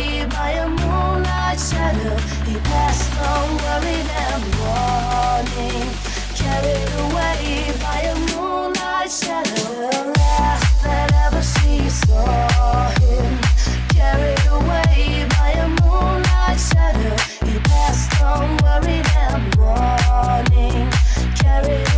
buried by a moonlight shadow. He passed on worried and warning, carried away by a moonlight shadow. The last that ever she saw him, carried away by a moonlight shadow. He passed on worried and warning, carried.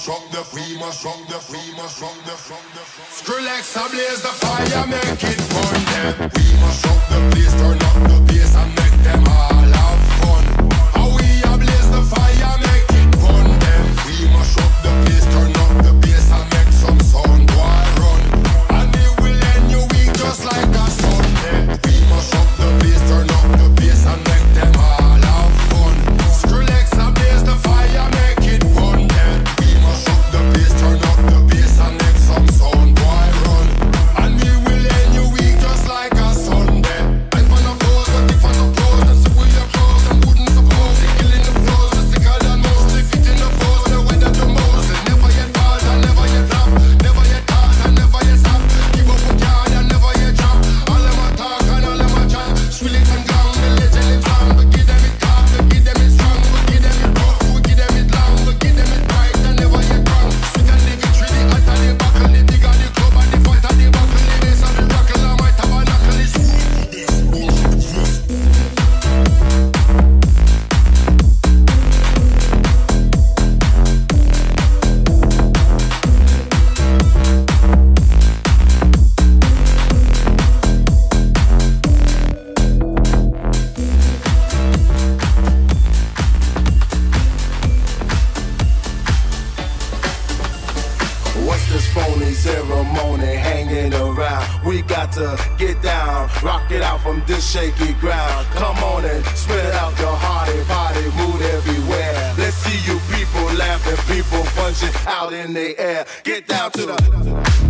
mash up the free, mash up the free, mash up the from the Skrillex blaze the fire, make it burn them. We mash up the place, turn up the bass and make them high. Bye.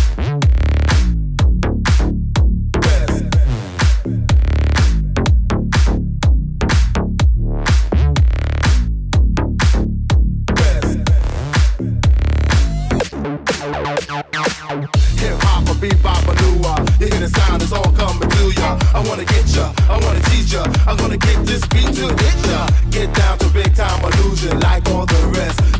wanna get ya, I wanna teach ya. I'm gonna get this beat to hit ya. Get down to big time illusion like all the rest.